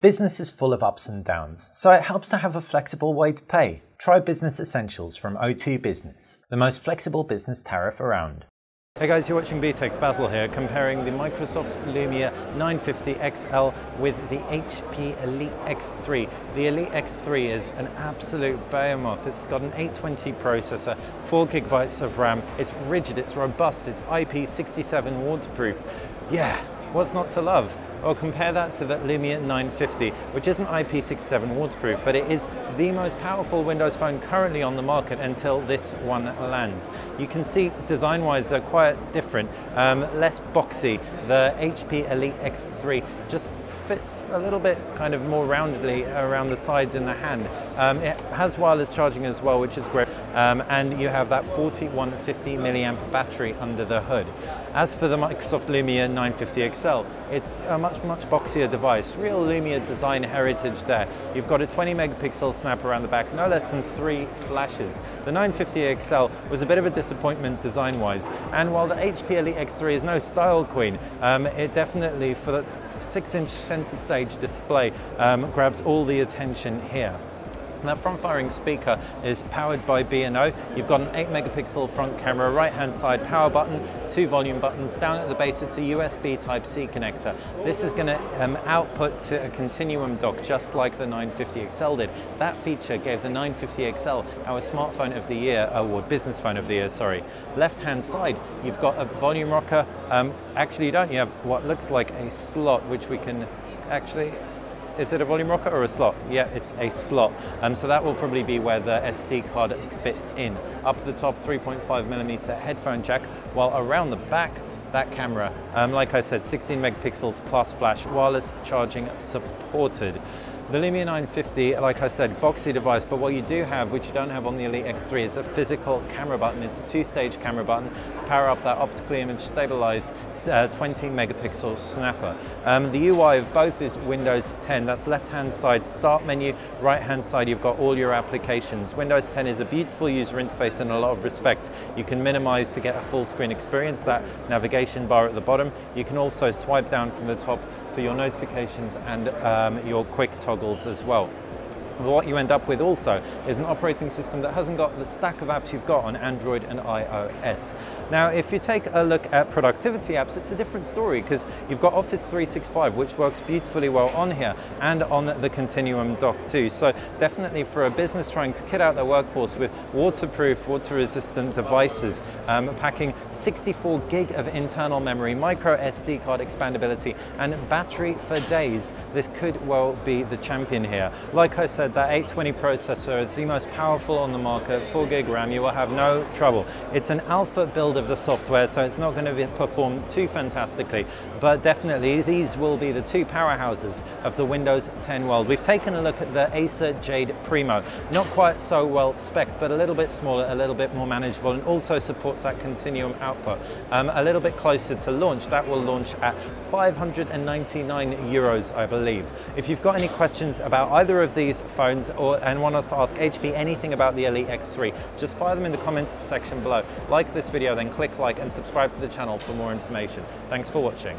Business is full of ups and downs, so it helps to have a flexible way to pay. Try Business Essentials from O2 Business, the most flexible business tariff around. Hey guys, you're watching BTech Basil here, comparing the Microsoft Lumia 950 XL with the HP Elite X3. The Elite X3 is an absolute behemoth. It's got an 820 processor, 4 gigabytes of RAM, it's rigid, it's robust, it's IP67 waterproof. Yeah, what's not to love? Well, compare that to the Lumia 950, which isn't IP67 waterproof, but it is the most powerful Windows phone currently on the market until this one lands. You can see design-wise they're quite different, um, less boxy. The HP Elite X3 just fits a little bit kind of more roundedly around the sides in the hand. Um, it has wireless charging as well, which is great. Um, and you have that 4150 milliamp battery under the hood. As for the Microsoft Lumia 950 XL, it's a much, much boxier device. Real Lumia design heritage there. You've got a 20 megapixel snap around the back, no less than three flashes. The 950 XL was a bit of a disappointment design-wise, and while the HP Elite X3 is no style queen, um, it definitely, for the six-inch center stage display, um, grabs all the attention here. That front-firing speaker is powered by B&O. You've got an 8 megapixel front camera, right-hand side power button, two volume buttons. Down at the base, it's a USB Type-C connector. This is going to um, output to a Continuum dock, just like the 950 XL did. That feature gave the 950 XL our Smartphone of the Year award, Business Phone of the Year, sorry. Left-hand side, you've got a volume rocker. Um, actually, you don't. You have what looks like a slot, which we can actually is it a volume rocker or a slot? Yeah, it's a slot. Um, so that will probably be where the SD card fits in. Up the top, 3.5 millimeter headphone jack, while around the back, that camera, um, like I said, 16 megapixels plus flash, wireless charging supported. The Lumia 950, like I said, boxy device, but what you do have, which you don't have on the Elite X3, is a physical camera button. It's a two-stage camera button to power up that optically image stabilized uh, 20 megapixel snapper. Um, the UI of both is Windows 10. That's left-hand side start menu, right-hand side you've got all your applications. Windows 10 is a beautiful user interface in a lot of respects. You can minimize to get a full screen experience, that navigation bar at the bottom. You can also swipe down from the top for your notifications and um, your quick toggles as well what you end up with also is an operating system that hasn't got the stack of apps you've got on Android and iOS. Now, if you take a look at productivity apps, it's a different story because you've got Office 365, which works beautifully well on here and on the Continuum dock too. So definitely for a business trying to kit out their workforce with waterproof, water-resistant devices, um, packing 64 gig of internal memory, micro SD card expandability, and battery for days, this could well be the champion here. Like I said, said, that 820 processor is the most powerful on the market, 4 gig RAM, you will have no trouble. It's an alpha build of the software, so it's not going to perform too fantastically, but definitely these will be the two powerhouses of the Windows 10 world. We've taken a look at the Acer Jade Primo. Not quite so well spec but a little bit smaller, a little bit more manageable, and also supports that continuum output. Um, a little bit closer to launch, that will launch at 599 euros, I believe. If you've got any questions about either of these phones or, and want us to ask HP anything about the Elite X3, just fire them in the comments section below. Like this video, then click like and subscribe to the channel for more information. Thanks for watching.